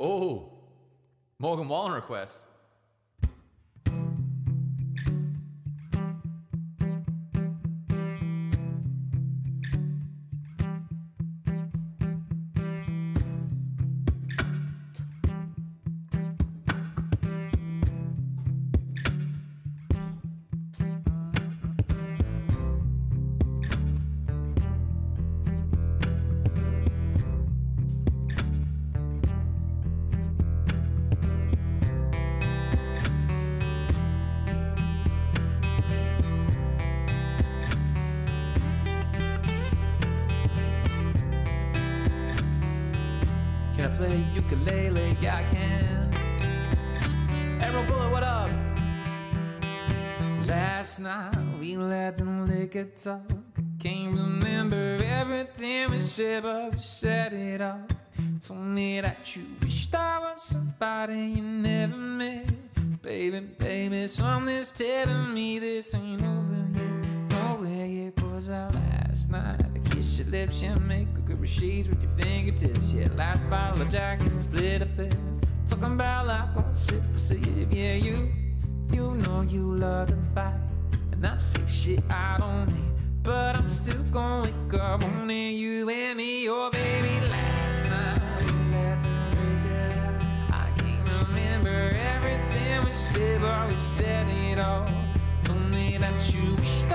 Oh, Morgan Wallen request. Play ukulele? Yeah, I can. Arrow Bullet, what up? Last night we let the liquor talk. I can't remember everything we said, but we said it all. Told me that you wished I was somebody you never met. Baby, baby, something's telling me this ain't over yet. Nowhere yet was our last night. I kiss your lips, you make of sheets with your fingertips. Yeah, last bottle of Jack, split a fifth. Talking about life, gon' sit for sip. Yeah, you, you know you love to fight. And I say shit I don't mean. But I'm still gonna wake up only you and me. Oh, baby, last night we let the out. I can't remember everything we said, but we said it all. Told me that you wished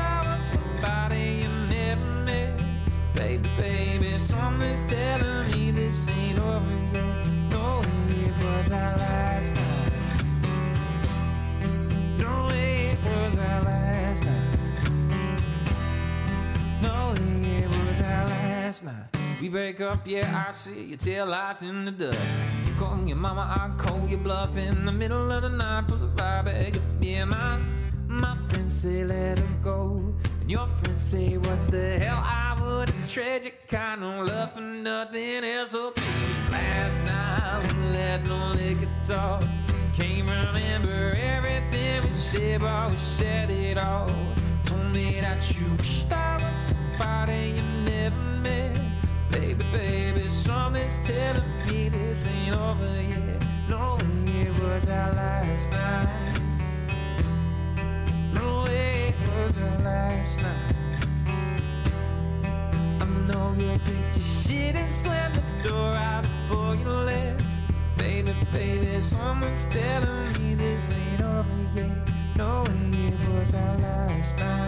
Break up, yeah, I see your tail lights in the dust. You call your mama, I call your bluff in the middle of the night. Pull the vibe back up, yeah, my, my friends say let her go. And your friends say, what the hell, I wouldn't trade your kind of love for nothing else. Oh, last night we let the liquor talk. Can't remember everything we said, but we said it all. Told me that you wished I was somebody you never met. Baby, baby, something's telling me this ain't over yet. No, it was our last night. No, it was our last night. I know you picked your shit and slammed the door out before you left. Baby, baby, someone's telling me this ain't over yet. No, it was our last night.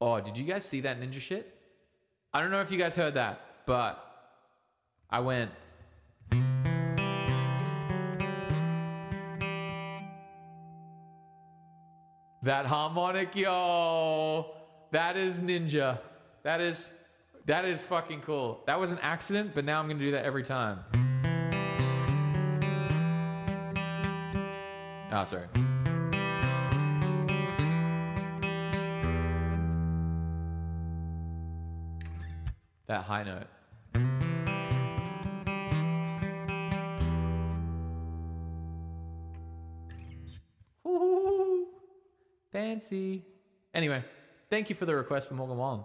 Oh, did you guys see that ninja shit? I don't know if you guys heard that, but I went. That harmonic, yo, that is ninja. That is, that is fucking cool. That was an accident, but now I'm gonna do that every time. Oh, sorry. That high note. Ooh, fancy. Anyway, thank you for the request from Morgan Wallen.